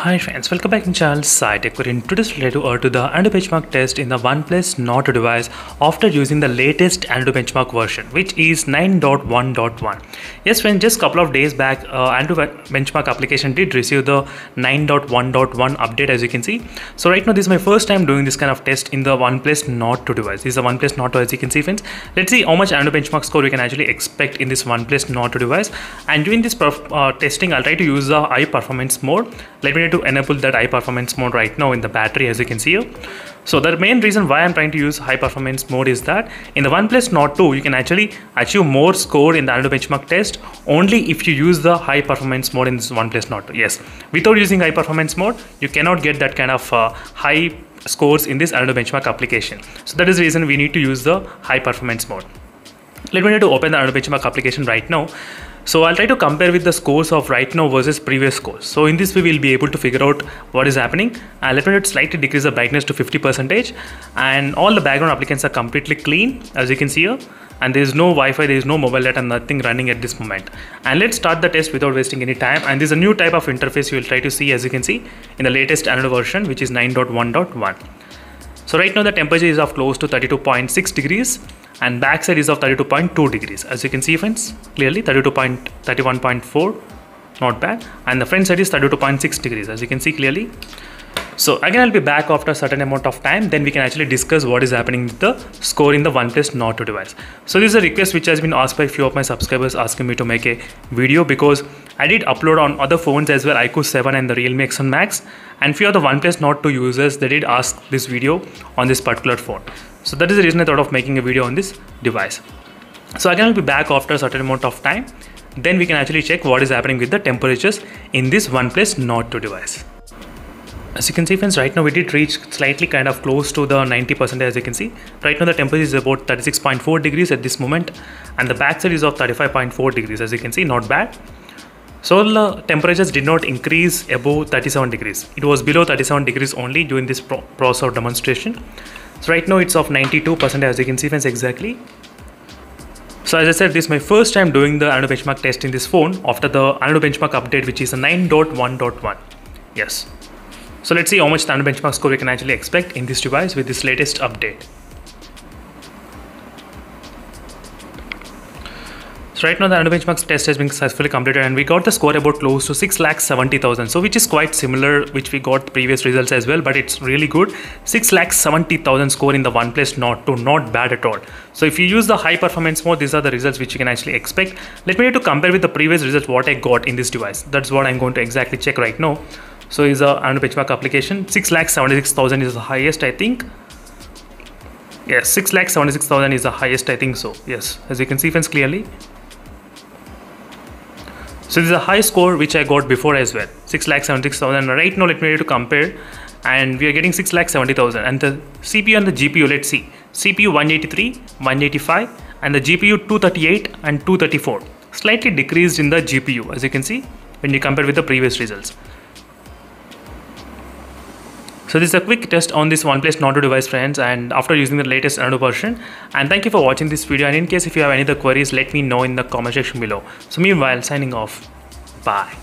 Hi friends, welcome back to channel Sai Tech. We're in today's related to the AnTuTu benchmark test in the OnePlus Nord device after using the latest AnTuTu benchmark version, which is 9.1.1. Yes friends, just a couple of days back, uh, AnTuTu benchmark application did receive the 9.1.1 update as you can see. So right now this is my first time doing this kind of test in the OnePlus Nord 2 device. This is the OnePlus Nord 2 as you can see friends. Let's see how much AnTuTu benchmark score we can actually expect in this OnePlus Nord 2 device. And during this uh, testing, I'll try to use the high performance mode. Let me to enable that high performance mode right now in the battery as you can see here. So the main reason why I'm trying to use high performance mode is that in the OnePlus Nord 2 you can actually achieve more score in the AnTuTu benchmark test only if you use the high performance mode in this OnePlus Nord 2. Yes, without using high performance mode you cannot get that kind of uh, high scores in this AnTuTu benchmark application. So that is the reason we need to use the high performance mode. Let me need to open the AnTuTu benchmark application right now. So I'll try to compare with the scores of right now versus previous scores. So in this way, we'll be able to figure out what is happening. Uh, let me slightly decrease the brightness to 50 percentage and all the background applicants are completely clean as you can see here and there is no Wi-Fi, there is no mobile data, nothing running at this moment. And let's start the test without wasting any time. And this is a new type of interface you will try to see as you can see in the latest Android version, which is 9.1.1. So right now the temperature is of close to 32.6 degrees and backside is of 32.2 degrees. As you can see friends clearly 32.31.4 not bad. And the front side is 32.6 degrees. As you can see clearly so again I'll be back after a certain amount of time then we can actually discuss what is happening with the score in the OnePlus Nord 2 device. So this is a request which has been asked by a few of my subscribers asking me to make a video because I did upload on other phones as well iQOO 7 and the Realme X1 Max and few of the OnePlus Nord 2 users they did ask this video on this particular phone. So that is the reason I thought of making a video on this device. So again, I'll be back after a certain amount of time. Then we can actually check what is happening with the temperatures in this OnePlus Nord 2 device. As you can see friends, right now we did reach slightly kind of close to the 90% as you can see. Right now the temperature is about 36.4 degrees at this moment and the backside is of 35.4 degrees as you can see, not bad. So the temperatures did not increase above 37 degrees. It was below 37 degrees only during this pro process of demonstration. So right now it's of 92% as you can see friends exactly. So as I said, this is my first time doing the AnTuTu benchmark test in this phone after the AnTuTu benchmark update which is a 9.1.1. Yes. So let's see how much AnTuTu benchmark score we can actually expect in this device with this latest update. So right now the benchmark test has been successfully completed and we got the score about close to 6 lakh 70,000. So which is quite similar which we got previous results as well but it's really good. 6 lakh 70,000 score in the OnePlus Nord 2 not bad at all. So if you use the high performance mode these are the results which you can actually expect. Let me need to compare with the previous results what I got in this device. That's what I'm going to exactly check right now. So is a AnTuTu benchmark application 6 lakh 76,000 is the highest I think. Yes 6 lakh 76,000 is the highest I think so. Yes as you can see friends clearly so this is a high score which I got before as well, 6 lakh 76,000. Right now let me to compare and we are getting 6 lakh 70,000 and the CPU and the GPU let's see. CPU 183, 185 and the GPU 238 and 234. Slightly decreased in the GPU as you can see when you compare with the previous results. So this is a quick test on this OnePlus Nord 2 device friends and after using the latest AnTuTu version and thank you for watching this video and in case if you have any other queries let me know in the comment section below. So meanwhile signing off. Bye.